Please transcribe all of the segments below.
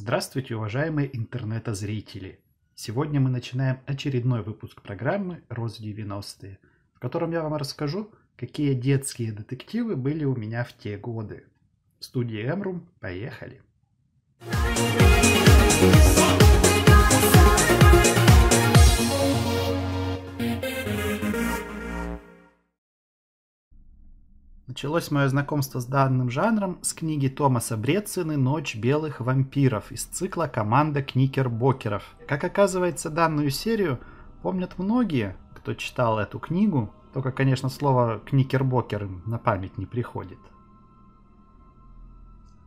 Здравствуйте, уважаемые интернета-зрители! Сегодня мы начинаем очередной выпуск программы «Роз-90-е», в котором я вам расскажу, какие детские детективы были у меня в те годы. В студии Эмрум, поехали! Началось мое знакомство с данным жанром с книги Томаса Брецины «Ночь белых вампиров» из цикла «Команда кникербокеров». Как оказывается, данную серию помнят многие, кто читал эту книгу, только, конечно, слово «кникербокер» на память не приходит.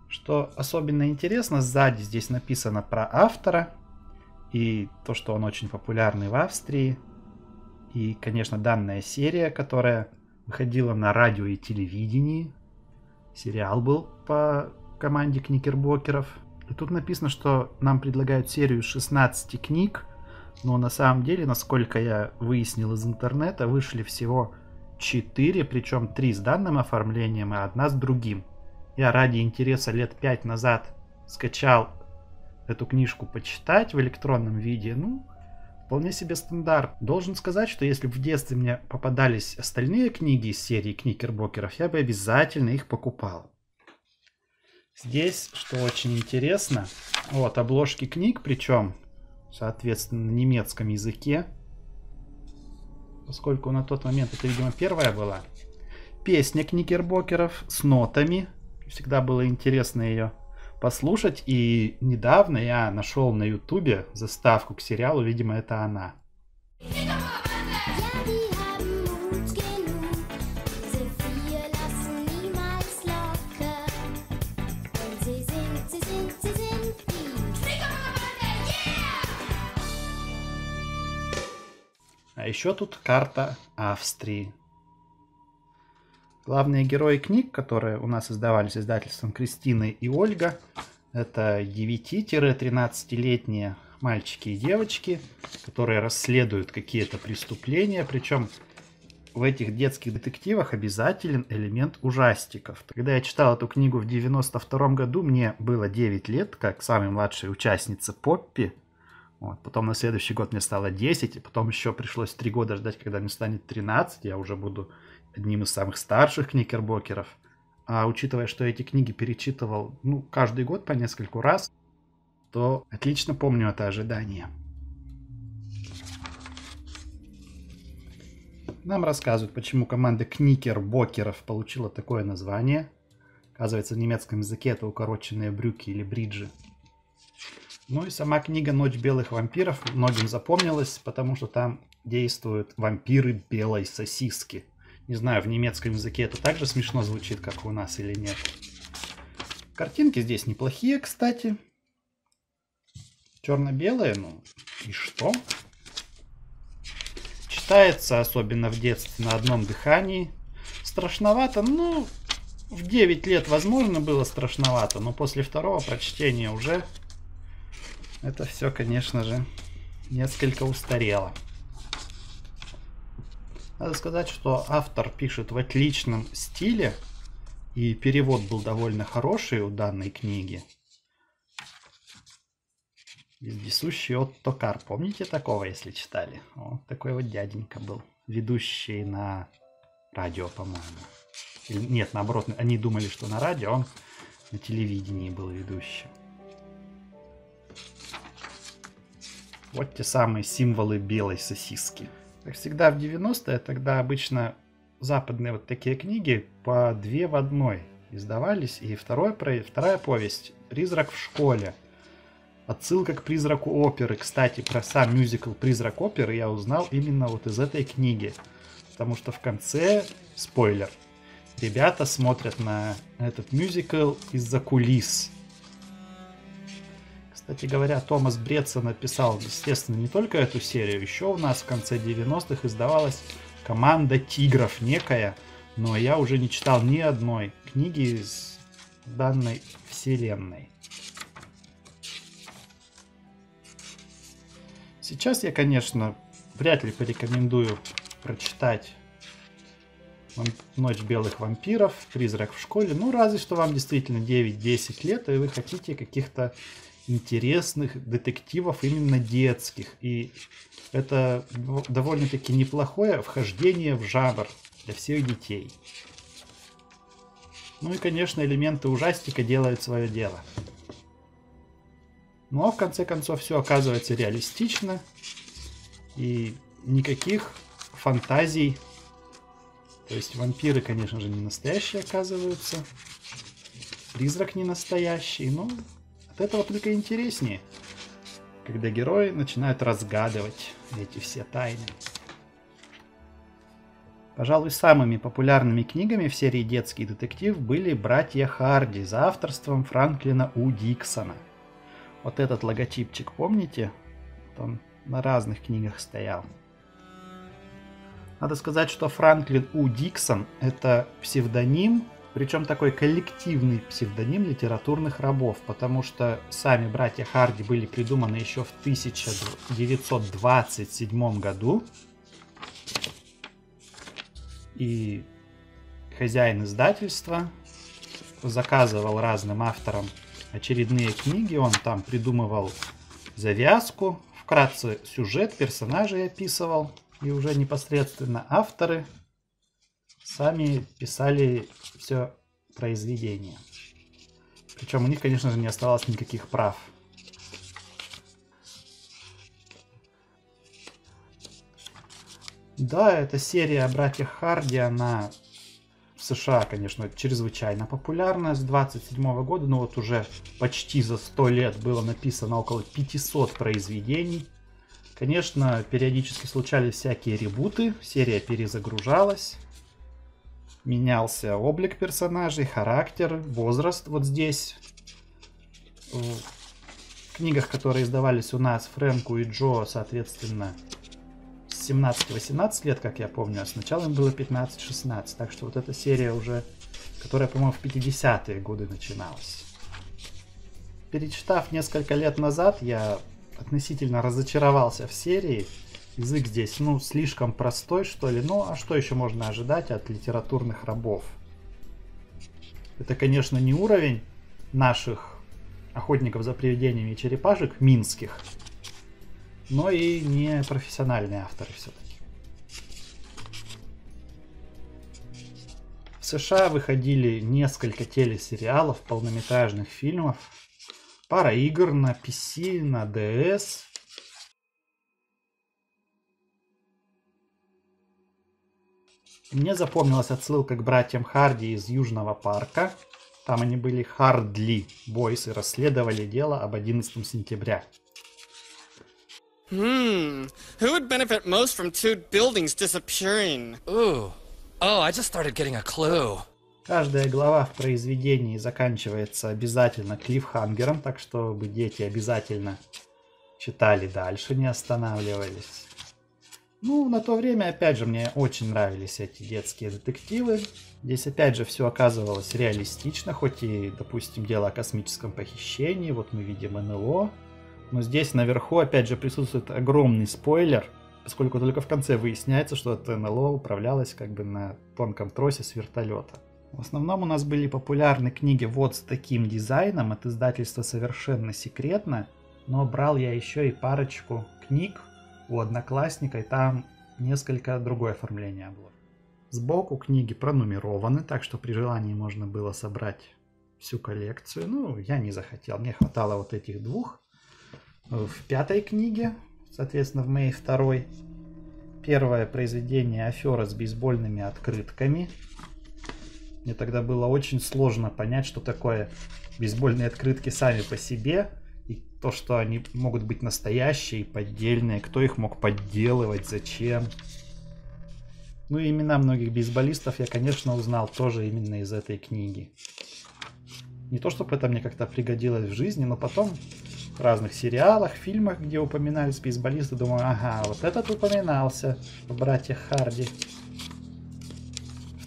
Что особенно интересно, сзади здесь написано про автора и то, что он очень популярный в Австрии. И, конечно, данная серия, которая выходила на радио и телевидении. Сериал был по команде кникербокеров. И тут написано, что нам предлагают серию из 16 книг, но на самом деле, насколько я выяснил из интернета, вышли всего 4, причем 3 с данным оформлением, и одна с другим. Я ради интереса лет 5 назад скачал эту книжку почитать в электронном виде. Ну, Вполне себе стандарт. Должен сказать, что если в детстве мне попадались остальные книги из серии кникербокеров, я бы обязательно их покупал. Здесь, что очень интересно, вот обложки книг, причем, соответственно, на немецком языке. Поскольку на тот момент это, видимо, первая была. Песня кникербокеров с нотами. Всегда было интересно ее послушать. И недавно я нашел на ютубе заставку к сериалу, видимо, это она. А еще тут карта Австрии. Главные герои книг, которые у нас издавались издательством Кристины и Ольга, это 9-13-летние мальчики и девочки, которые расследуют какие-то преступления, причем в этих детских детективах обязателен элемент ужастиков. Когда я читал эту книгу в 92 году, мне было 9 лет, как самой младшей участнице Поппи. Вот. Потом на следующий год мне стало 10, и потом еще пришлось 3 года ждать, когда мне станет 13, я уже буду одним из самых старших кникербокеров. А учитывая, что эти книги перечитывал ну, каждый год по нескольку раз, то отлично помню это ожидание. Нам рассказывают, почему команда кникербокеров получила такое название. Оказывается, в немецком языке это укороченные брюки или бриджи. Ну и сама книга «Ночь белых вампиров» многим запомнилась, потому что там действуют вампиры белой сосиски – не знаю, в немецком языке это также смешно звучит, как у нас или нет. Картинки здесь неплохие, кстати. Черно-белые, ну и что? Читается, особенно в детстве, на одном дыхании. Страшновато, ну, в 9 лет, возможно, было страшновато, но после второго прочтения уже это все, конечно же, несколько устарело. Надо сказать, что автор пишет в отличном стиле, и перевод был довольно хороший у данной книги. Вездесущий Отто Кар. Помните такого, если читали? Вот такой вот дяденька был. Ведущий на радио, по-моему. Нет, наоборот, они думали, что на радио, он на телевидении был ведущим. Вот те самые символы белой сосиски. Как всегда в 90-е, тогда обычно западные вот такие книги по две в одной издавались. И второй, вторая повесть «Призрак в школе». Отсылка к «Призраку оперы». Кстати, про сам мюзикл «Призрак оперы» я узнал именно вот из этой книги. Потому что в конце, спойлер, ребята смотрят на этот мюзикл из-за кулис. Кстати говоря, Томас Бретсон написал, естественно, не только эту серию. Еще у нас в конце 90-х издавалась команда тигров некая, но я уже не читал ни одной книги из данной вселенной. Сейчас я, конечно, вряд ли порекомендую прочитать Ночь белых вампиров, Призрак в школе. Ну, разве что вам действительно 9-10 лет, и вы хотите каких-то интересных детективов именно детских. И это довольно-таки неплохое вхождение в жанр для всех детей. Ну и, конечно, элементы ужастика делают свое дело. Но в конце концов все оказывается реалистично. И никаких фантазий. То есть вампиры, конечно же, не настоящие оказываются. Призрак не настоящий. Но от этого только интереснее. Когда герои начинают разгадывать эти все тайны. Пожалуй, самыми популярными книгами в серии «Детский детектив» были «Братья Харди» за авторством Франклина У. Диксона. Вот этот логотипчик, помните? Он на разных книгах стоял. Надо сказать, что Франклин У. Диксон – это псевдоним, причем такой коллективный псевдоним литературных рабов, потому что сами братья Харди были придуманы еще в 1927 году, и хозяин издательства заказывал разным авторам очередные книги, он там придумывал завязку, вкратце сюжет, персонажей описывал, и уже непосредственно авторы сами писали все произведение. Причем у них, конечно же, не оставалось никаких прав. Да, эта серия «Братья Харди», она в США, конечно, чрезвычайно популярна с 27 года, но вот уже почти за 100 лет было написано около 500 произведений. Конечно, периодически случались всякие ребуты, серия перезагружалась, менялся облик персонажей, характер, возраст вот здесь. В книгах, которые издавались у нас, Фрэнку и Джо, соответственно, 17-18 лет, как я помню, а сначала им было 15-16. Так что вот эта серия уже, которая, по-моему, в 50-е годы начиналась. Перечитав несколько лет назад, я относительно разочаровался в серии. Язык здесь, ну, слишком простой, что ли. Ну, а что еще можно ожидать от литературных рабов? Это, конечно, не уровень наших охотников за привидениями и черепашек минских, но и не профессиональные авторы все-таки. В США выходили несколько телесериалов, полнометражных фильмов, пара игр на PC, на DS. Мне запомнилась отсылка к братьям Харди из Южного парка. Там они были Хардли Бойс и расследовали дело об 11 сентября. Hmm. Who would benefit most from two buildings disappearing? Ooh. Oh, I just started getting a clue. Каждая глава в произведении заканчивается обязательно клифхангером, так чтобы дети обязательно читали дальше, не останавливались. Ну, на то время, опять же, мне очень нравились эти детские детективы. Здесь, опять же, все оказывалось реалистично, хоть и, допустим, дело о космическом похищении. Вот мы видим НЛО, но здесь наверху, опять же, присутствует огромный спойлер, поскольку только в конце выясняется, что это НЛО управлялось как бы на тонком тросе с вертолета. В основном у нас были популярны книги вот с таким дизайном, от издательства совершенно секретно, но брал я еще и парочку книг у одноклассника, и там несколько другое оформление обложки. Сбоку книги пронумерованы, так что при желании можно было собрать всю коллекцию. Ну, я не захотел, мне хватало вот этих двух в пятой книге, соответственно, в моей второй. Первое произведение «Афера с бейсбольными открытками». Мне тогда было очень сложно понять, что такое бейсбольные открытки сами по себе, и то, что они могут быть настоящие и поддельные, кто их мог подделывать, зачем. Ну и имена многих бейсболистов я, конечно, узнал тоже именно из этой книги. Не то, чтобы это мне как-то пригодилось в жизни, но потом разных сериалах, фильмах, где упоминались бейсболисты, думаю, ага, вот этот упоминался в «Братьях Харди».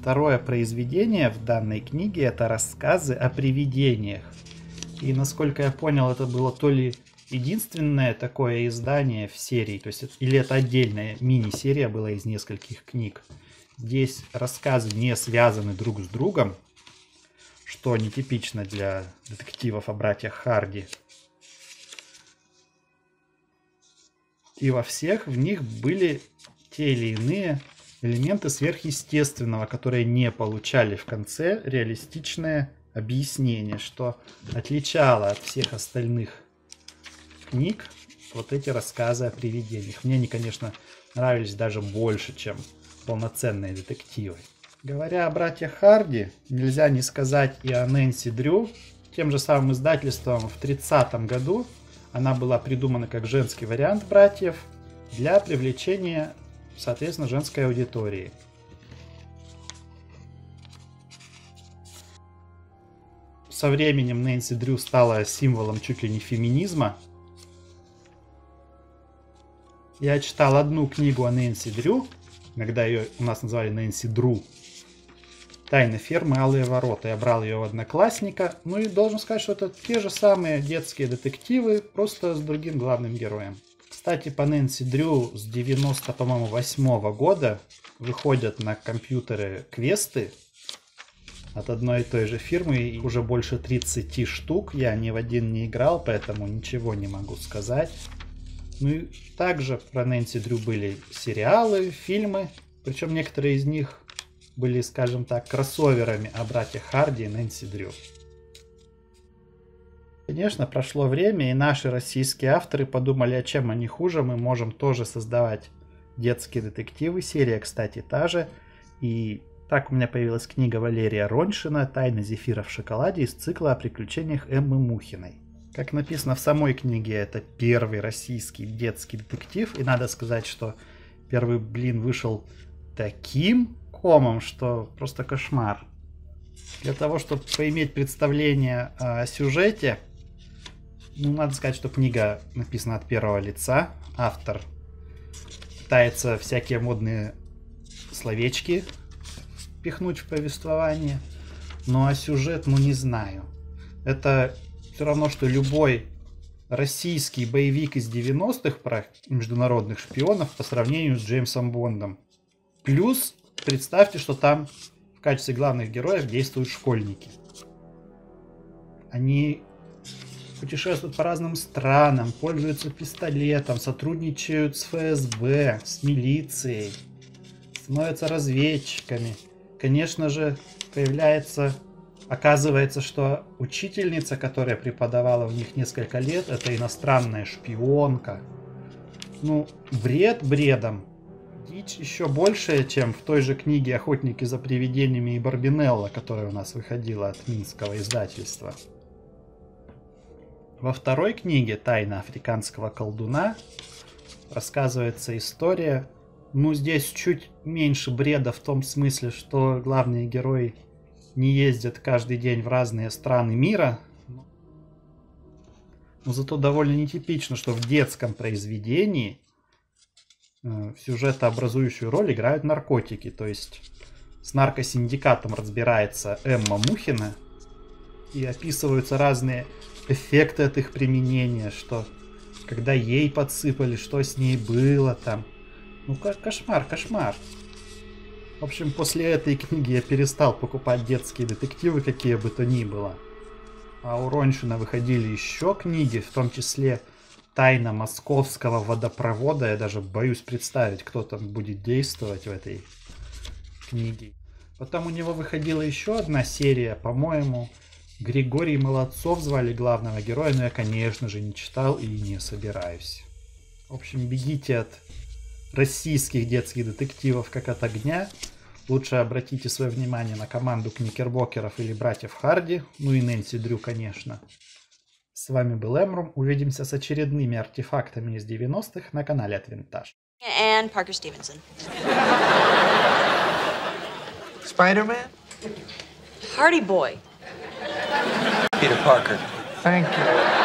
Второе произведение в данной книге это рассказы о привидениях. И насколько я понял, это было то ли единственное такое издание в серии, то есть или это отдельная мини-серия была из нескольких книг. Здесь рассказы не связаны друг с другом, что нетипично для детективов о братьях Харди. И во всех в них были те или иные элементы сверхъестественного, которые не получали в конце реалистичное объяснение, что отличало от всех остальных книг вот эти рассказы о привидениях. Мне они, конечно, нравились даже больше, чем полноценные детективы. Говоря о братьях Харди, нельзя не сказать и о Нэнси Дрю. Тем же самым издательством в 30 году она была придумана как женский вариант братьев для привлечения, соответственно, женской аудитории. Со временем Нэнси Дрю стала символом чуть ли не феминизма. Я читал одну книгу о Нэнси Дрю, иногда ее у нас называли Нэнси Дру, Тайна фермы Алые ворота. Я брал ее у одноклассника. Ну и должен сказать, что это те же самые детские детективы, просто с другим главным героем. Кстати, по Нэнси Дрю с 90, по-моему, 8 года выходят на компьютеры квесты от одной и той же фирмы. И уже больше 30 штук. Я ни в один не играл, поэтому ничего не могу сказать. Ну и также про Нэнси Дрю были сериалы, фильмы. Причем некоторые из них были, скажем так, кроссоверами о братьях Харди и Нэнси Дрю. Конечно, прошло время, и наши российские авторы подумали, а чем они хуже, мы можем тоже создавать детские детективы. Серия, кстати, та же. И так у меня появилась книга Валерия Роньшина «Тайна зефира в шоколаде» из цикла о приключениях Эммы Мухиной. Как написано в самой книге, это первый российский детский детектив. И надо сказать, что первый блин вышел таким комом, что просто кошмар. Для того, чтобы поиметь представление о сюжете, ну, надо сказать, что книга написана от первого лица. Автор пытается всякие модные словечки пихнуть в повествование. Ну а сюжет, ну не знаю. Это все равно, что любой российский боевик из 90-х про международных шпионов по сравнению с Джеймсом Бондом. Плюс представьте, что там в качестве главных героев действуют школьники. Они путешествуют по разным странам, пользуются пистолетом, сотрудничают с ФСБ, с милицией, становятся разведчиками. Конечно же, появляется, оказывается, что учительница, которая преподавала у них несколько лет, это иностранная шпионка. Ну, бред бредом, дичь еще большая, чем в той же книге «Охотники за привидениями» и Барбинелла, которая у нас выходила от минского издательства. Во второй книге «Тайна африканского колдуна» рассказывается история, ну здесь чуть меньше бреда в том смысле, что главные герои не ездят каждый день в разные страны мира, но зато довольно нетипично, что в детском произведении Э, в сюжетообразующую роль играют наркотики. То есть с наркосиндикатом разбирается Эмма Мухина и описываются разные эффекты от их применения, что когда ей подсыпали, что с ней было там. Ну, кошмар, кошмар. В общем, после этой книги я перестал покупать детские детективы, какие бы то ни было. А у Роншина выходили еще книги, в том числе тайна московского водопровода. Я даже боюсь представить, кто там будет действовать в этой книге. Потом у него выходила еще одна серия, по-моему, Григорий Молодцов звали главного героя, но я, конечно же, не читал и не собираюсь. В общем, бегите от российских детских детективов как от огня. Лучше обратите свое внимание на команду кникербокеров или братьев Харди, ну и Нэнси Дрю, конечно. С вами был Эмрум. Увидимся с очередными артефактами из 90-х на канале от Винтаж. And Parker Stevenson. Spider-Man? Hardy Boy. Peter Parker. Thank you.